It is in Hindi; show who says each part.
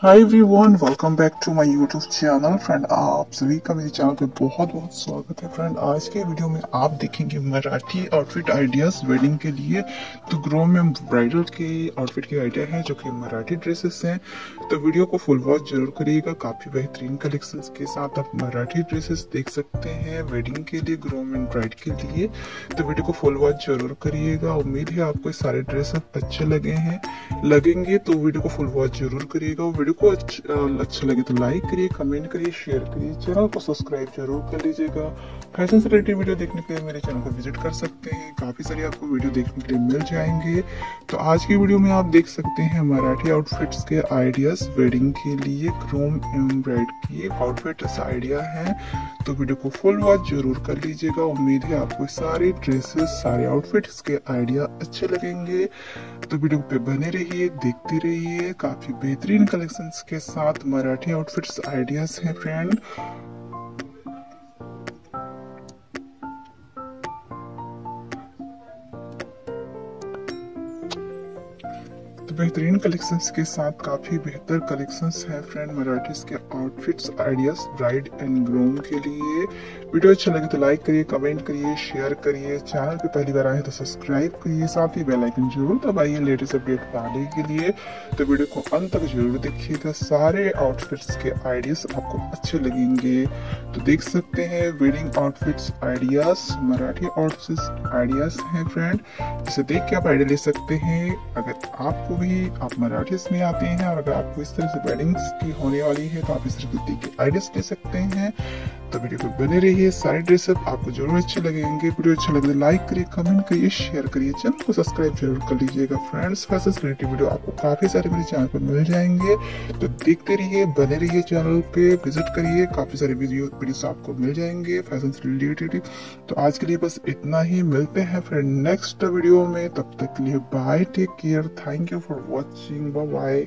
Speaker 1: Hi everyone welcome back to my YouTube channel friend आप सभी का मेरे चैनल पे बहुत बहुत स्वागत है। फ्रेंड आज के वीडियो में आप देखेंगे मराठी आउटफिट आइडियाज़ वेडिंग के लिए। तो ग्रो में ब्राइडल के आउटफिट के आइडिया हैं जो कि मराठी ड्रेसेस हैं। तो वीडियो को फुल वॉच ज़रूर करिएगा। काफ़ी बेहतरीन कलेक्शन के साथ आप मराठी ड्रेसेस देख सकते हैं वेडिंग के लिए ग्रोम एंड ब्राइड के लिए। तो वीडियो को फुल वॉच ज़रूर करिएगा। उम्मीद है आपको सारे ड्रेसेस अच्छे लगे हैं। लगेंगे तो वीडियो को फुल वॉच ज़रूर करिएगा। वीडियो को अच्छा लगे तो लाइक करिए कमेंट करिए शेयर करिए। चैनल को सब्सक्राइब ज़रूर कर लीजिएगा। फ़ैशन से रिलेटेड वीडियो देखने के लिए मेरे चैनल को विज़िट कर सकते हैं। काफ़ी सारी आपको वीडियो देखने के लिए मिल जाएँगे। तो आज की वीडियो में आप देख सकते हैं मराठी आउटफिट्स के आइडियाज़ वेडिंग के लिए क्रोम एम्ब्रॉइड की आउटफिट आइडिया है। तो वीडियो को फुल वॉच ज़रूर कर लीजिएगा। उम्मीद है आपको सारे ड्रेसेस सारे आउटफिट्स के आइडिया अच्छे लगेंगे। तो वीडियो पे बने रहिए, देखते रहिए। काफ़ी बेहतरीन कलेक्शन के साथ मराठी आउटफिट्स आइडियाज़ हैं फ्रेंड बेहतरीन कलेक्शंस के साथ काफ़ी बेहतर कलेक्शंस हैं फ्रेंड मराठीज के outfits ideas bride and groom के लिए। वीडियो अच्छा लगे तो लाइक करिए कमेंट करिए शेयर करिए। चैनल पे पहली बार आए तो सब्सक्राइब करिए, साथ ही बेल आइकन ज़रूर दबाइए लेटेस्ट अपडेट पाने के लिए। तो वीडियो को अंत तक ज़रूर देखिएगा सारे आउटफिट्स के आइडियाज़ आपको अच्छे लगेंगे। तो देख सकते हैं wedding outfits ideas Marathi outfits ideas हैं फ्रेंड इसे देख के आप आइडिया ले सकते हैं। अगर आपको भी आप मराठीज में आते हैं और अगर आपको इस तरह से वेडिंग्स की होने वाली है तो आप इस तरह की आइडियाज़ ले सकते हैं। तो वीडियो को बने रहिए। सारे ड्रेसअप आपको ज़रूर अच्छे लगेंगे। वीडियो अच्छा लगे लाइक करिए कमेंट करिए शेयर करिए। चैनल को सब्सक्राइब ज़रूर कर लीजिएगा। फ्रेंड्स फ़ैशन रिलेटेड वीडियो आपको काफ़ी सारे मेरे चैनल पर मिल जाएँगे। तो देखते रहिए, बने रहिए चैनल पे विज़िट करिए। काफ़ी सारे वीडियो वीडियो आपको मिल जाएँगे फ़ैशन रिलेटेड तो आज के लिए बस इतना ही। मिलते हैं फ्रेंड नेक्स्ट वीडियो में। तब तक के लिए bye take care thank you for watching bye